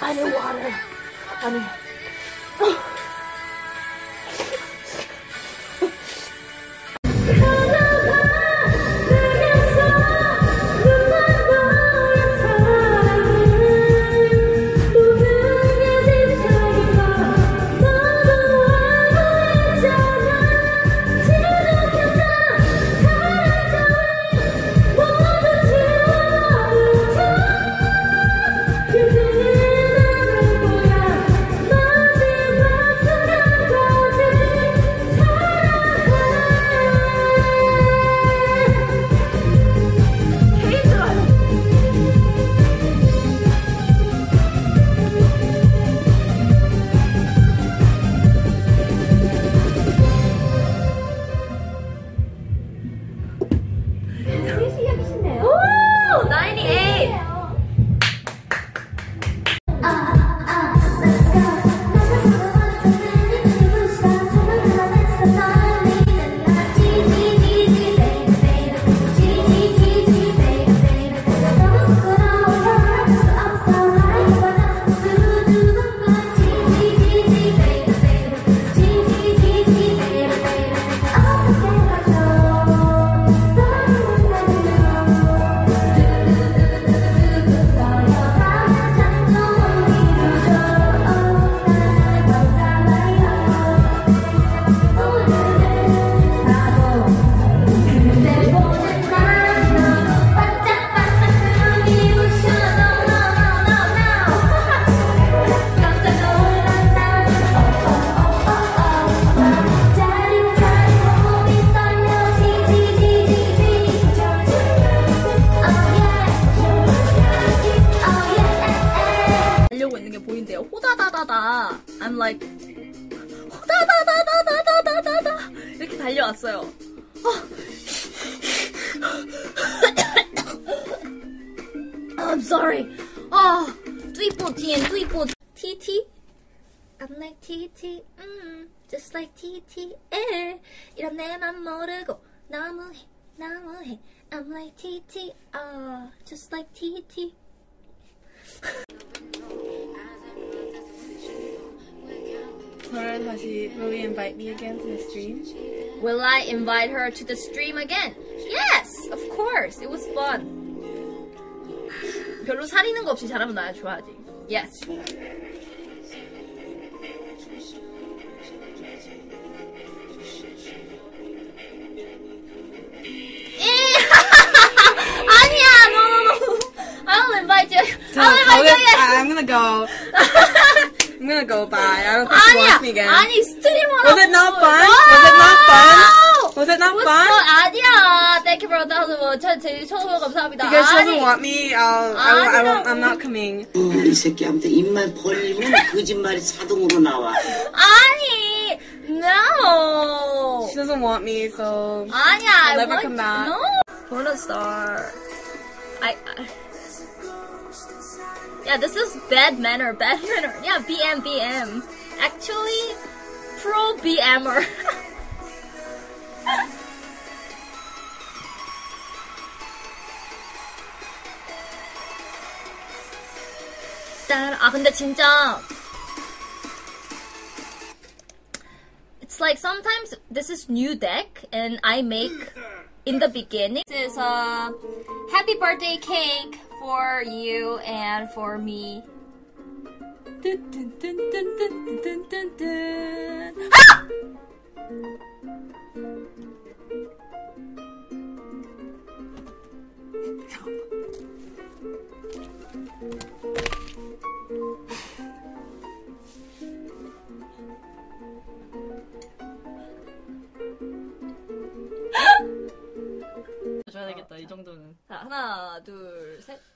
I need water. I need. like 다다다다다다다다 이렇게 달려왔어요. I'm sorry. 아, 뚜이뽀 TN 뚜이뽀 TT. I'm like TT, mm, just like TT. 에 이런 내맘 모르고 너무해, 너무해. I'm like TT, uh, just like TT. 저를 다시 will you invite me again to the stream? Will I invite her to the stream again? Yes, of course. It was fun. 별로 사리는 거 없이 잘하면 나야 좋아하지. Yes. 예! 아니야, no, no, no. I'll invite you. So, I'll invite you. okay, I'm gonna go. I'm gonna go bye. I don't think she 아니야, wants me again. 아니 스트리머라고. Was it not fun? Was it not fun? Was it not Was fun? fun? 아니야. Thank you for a thousand. 뭐, 저, 제, 초보 감사합니다. Because she 아니. doesn't want me, I'll, I, won't- I won't, I'm 아니라고. not coming. 어, 이 새끼한테 입만 벌리면 거짓말이 자동으로 나와. 아니, no. She doesn't want me, so 아니야, I'll I never want come to- back. No. Porno star. I, I. Yeah, this is bad manner, bad manner. Yeah, BM, BM. Actually, pro BMer. 짠. 아, 근데 진짜. It's like sometimes this is new deck and I make in the beginning. This is a happy birthday cake for you and for me. 아! 줘야 되겠다 이 정도는. 자 하나 둘 셋.